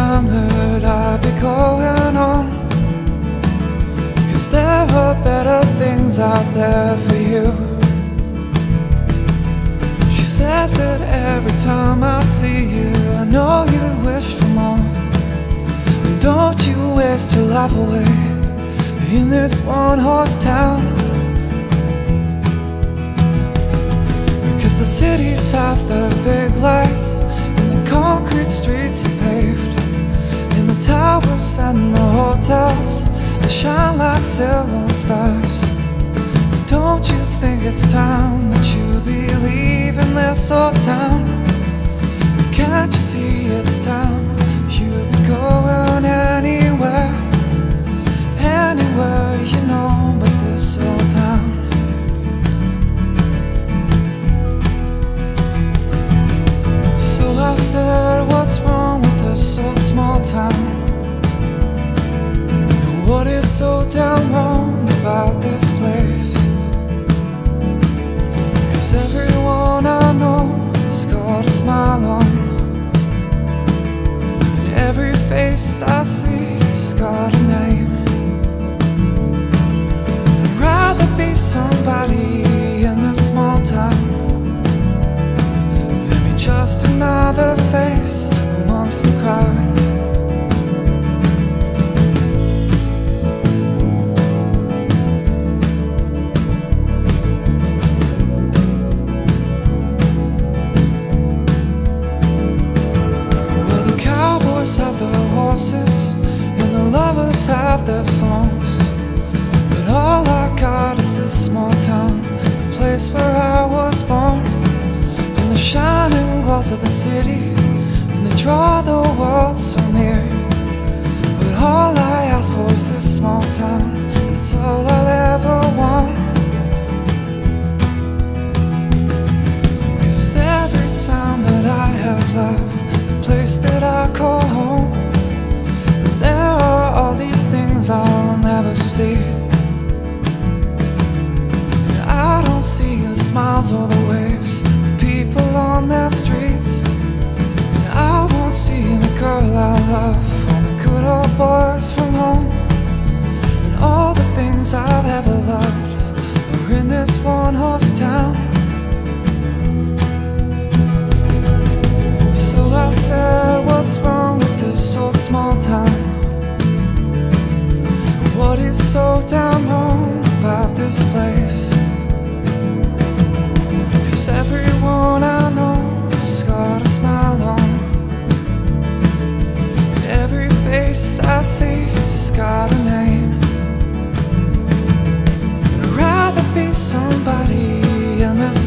that I'd be going on. Cause there are better things out there for you. She says that every time I see you, I know you wish for more. And don't you waste your life away in this one horse town. Because the cities have the big lights and the concrete streets are paved. Towers and the hotels they shine like silver stars. Don't you think it's time that you be leaving this old town? Can't you see it's time you'll be going anywhere? Anywhere you know but this old town. So damn wrong about this place? Cause everyone I know has got a smile on. And every face I see has got a name. I'd rather be somebody in this small town than be just another face girl I love or the good old boys from home.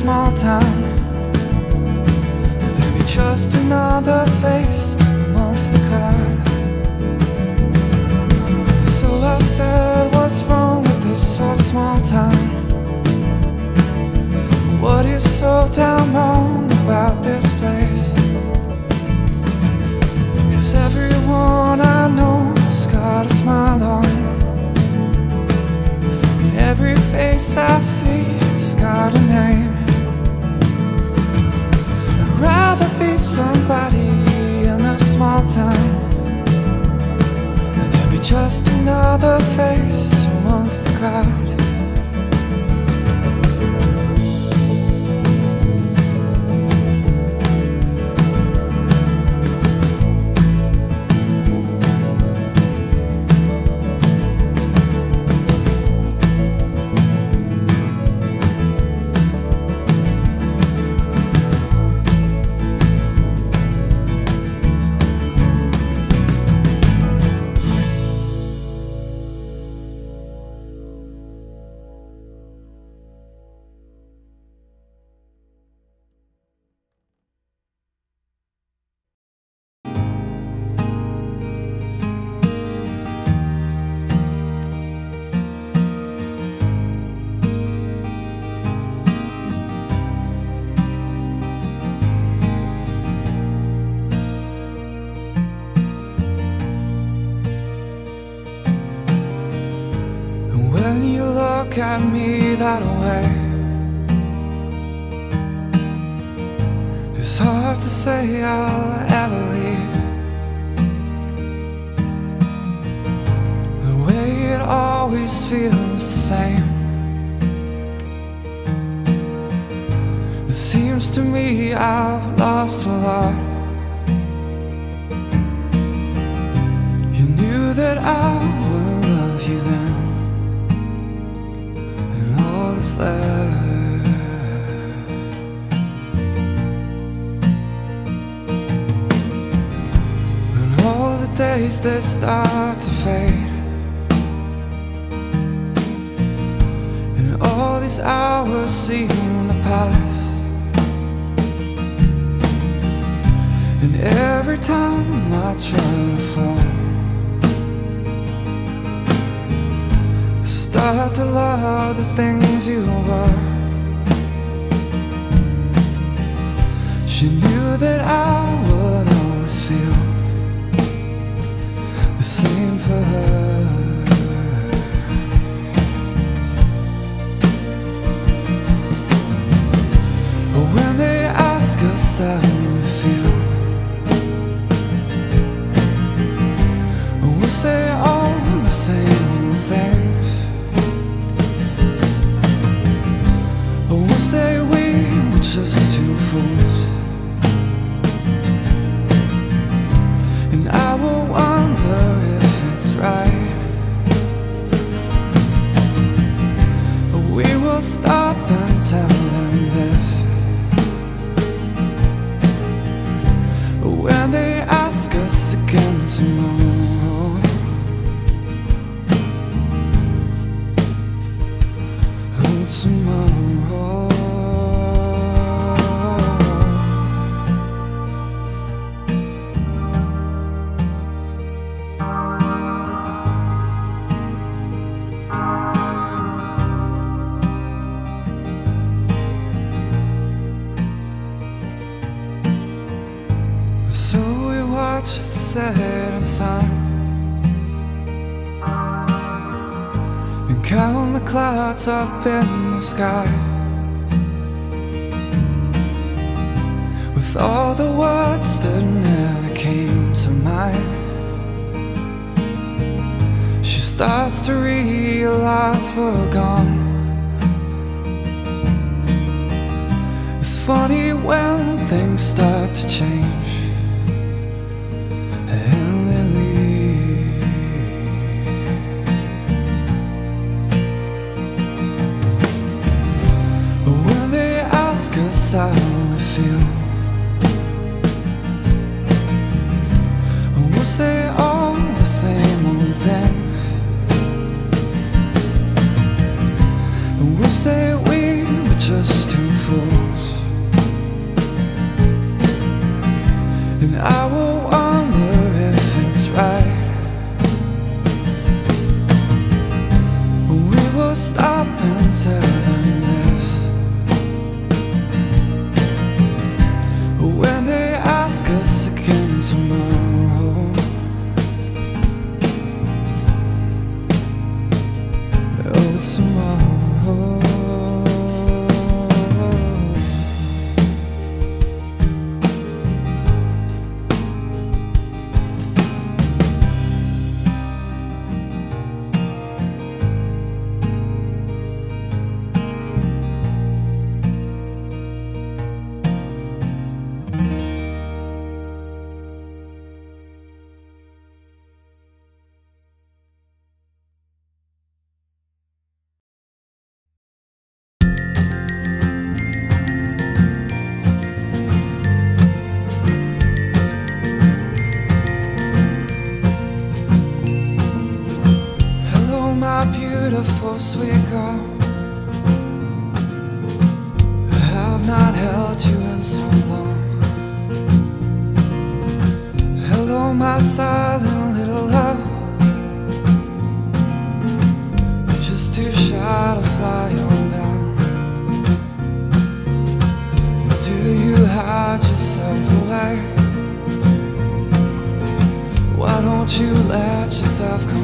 Small town than be just another face amongst the crowd. So I said, What's wrong with this old small town? What is so damn wrong about this place? Cause everyone I know's got a smile on. And every face I see has got a name. Rather be somebody in a small town than be just another face amongst the crowd. look at me that way. It's hard to say I'll ever leave. The way it always feels the same. It seems to me I've lost a lot. You knew that I would love you then. When all the days they start to fade. And all these hours seem to pass And every time I try to fall Start to love the things you were She knew that I would setting sun. And count the clouds up in the sky. With all the words that never came to mind. She starts to realize we're gone. It's funny when things start to change sweet girl. I have not held you in so long. Hello, my silent little love. Just too shy to fly on down. Do you hide yourself away? Why don't you let yourself come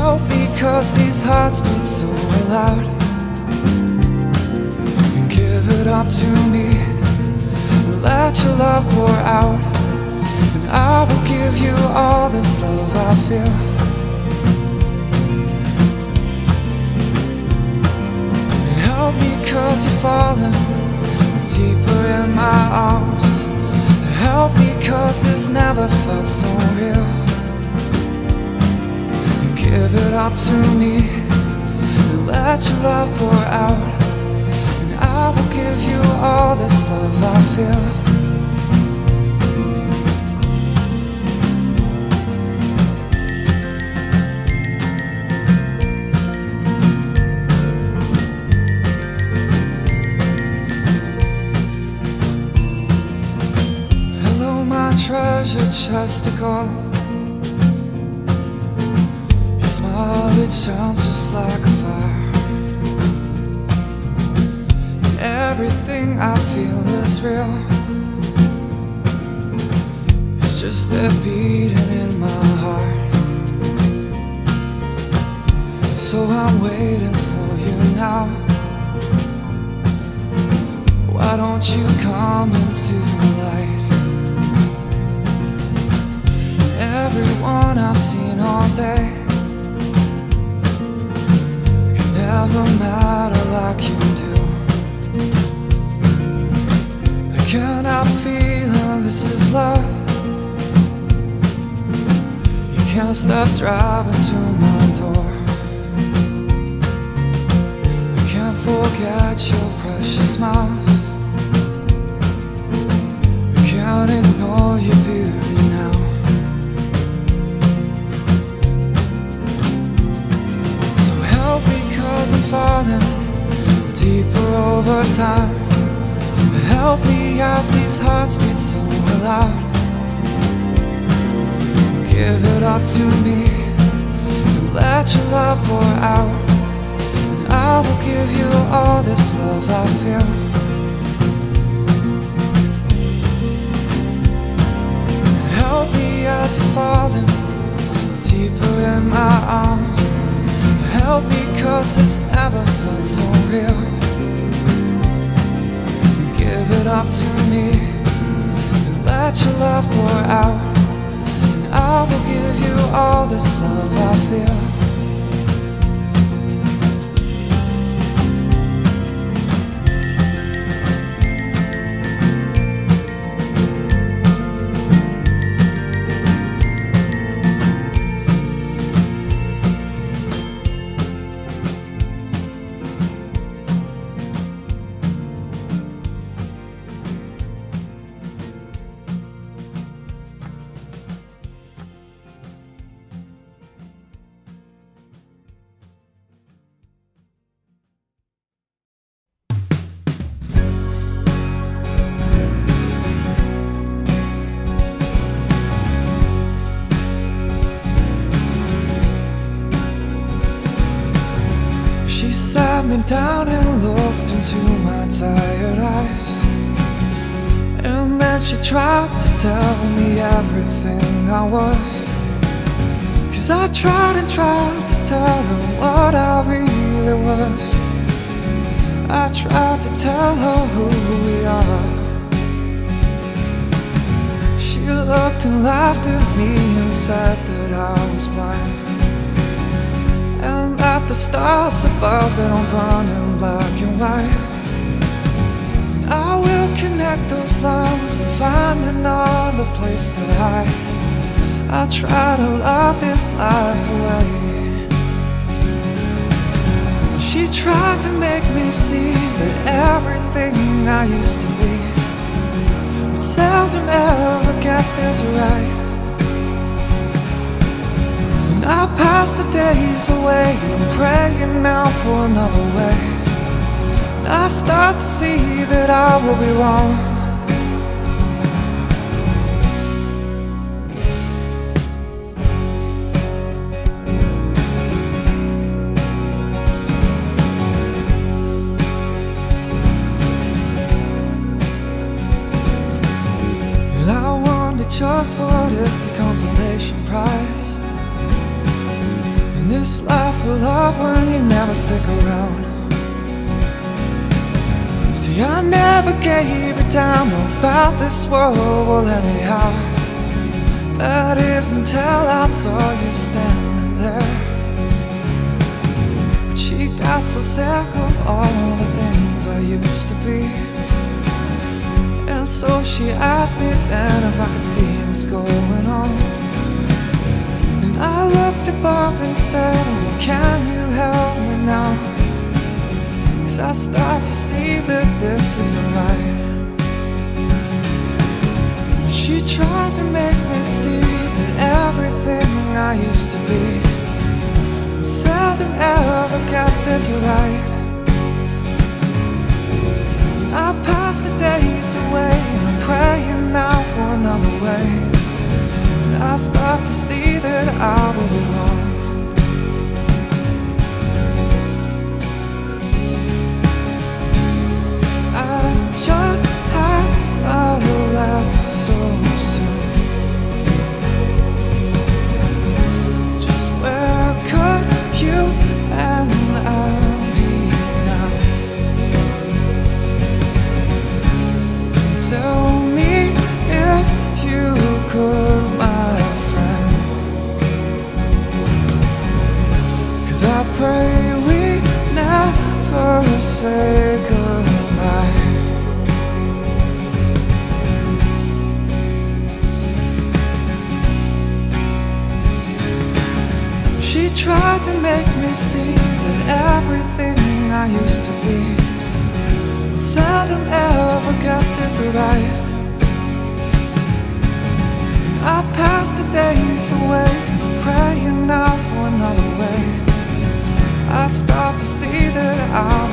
Help cause these hearts beat so loud. And give it up to me. Let your love pour out. And I will give you all this love I feel. And help me cause you're falling Deeper in my arms. Help me cause this never felt so real give it up to me And let your love pour out And I will give you all this love I feel Hello, my treasure chest of gold. Smile, it sounds just like a fire. Everything I feel is real. It's just a beating in my heart. So I'm waiting for you now. Why don't you come into the light? Everyone I've seen all day never matter like you do. I cannot feel this is love. You can't stop driving to my door. I can't forget your precious smiles. I can't ignore your beauty falling deeper over time. Help me as these hearts beat so loud. Give it up to me. Let your love pour out. And I will give you all this love I feel. Help me as you're falling deeper in my arms. Help me cause this never felt so real. You give it up to me and let your love pour out. And I will give you all this love I feel. Me down and looked into my tired eyes. And then she tried to tell me everything I was. Cause I tried and tried to tell her what I really was. I tried to tell her who we are. She looked and laughed at me and said that I was blind. And that the stars above don't burn in black and white. And I will connect those lines and find another place to hide. I'll try to love this life away. She tried to make me see that everything I used to be would seldom ever get this right. I pass the days away and I'm praying now for another way. And I start to see that I will be wrong. And I wonder just what is the consolation prize this life of love when you never stick around. See, I never gave a damn about this world, well, anyhow. That is until I saw you standing there. But she got so sick of all the things I used to be. And so she asked me then if I could see what's going on. I looked above and said, oh, Can you help me now? Cause I start to see that this isn't right. She tried to make me see that everything I used to be seldom ever got this right. I pass the days away and I'm praying now for another way. I start to see that I will be wrong. I just had a laugh I used to be would seldom ever got this right. I pass the days away, praying now for another way. I start to see that.